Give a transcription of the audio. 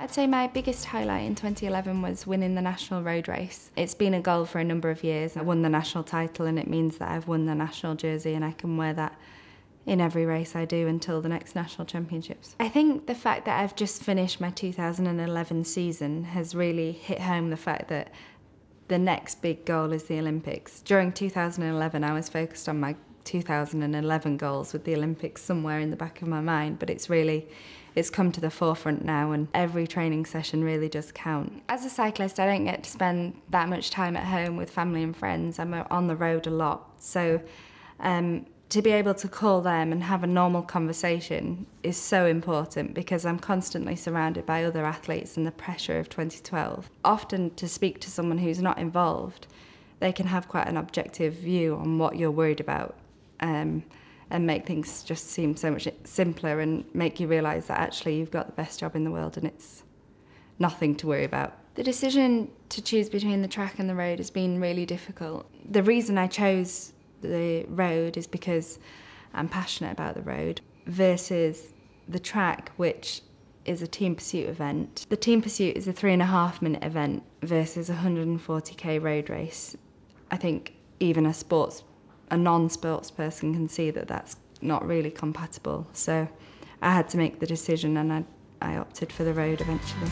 I'd say my biggest highlight in 2011 was winning the national road race. It's been a goal for a number of years. I won the national title and it means that I've won the national jersey and I can wear that in every race I do until the next national championships. I think the fact that I've just finished my 2011 season has really hit home the fact that the next big goal is the Olympics. During 2011, I was focused on my 2011 goals with the Olympics somewhere in the back of my mind, but it's really it's come to the forefront now and every training session really does count. As a cyclist, I don't get to spend that much time at home with family and friends. I'm on the road a lot. So um, to be able to call them and have a normal conversation is so important because I'm constantly surrounded by other athletes and the pressure of 2012. Often, to speak to someone who's not involved, they can have quite an objective view on what you're worried about um, and make things just seem so much simpler and make you realise that actually you've got the best job in the world and it's nothing to worry about. The decision to choose between the track and the road has been really difficult. The reason I chose the road is because I'm passionate about the road versus the track, which is a team pursuit event. The team pursuit is a three and a half minute event versus a 140k road race. I think even a sports, a non-sports person can see that that's not really compatible. So I had to make the decision and I, I opted for the road eventually.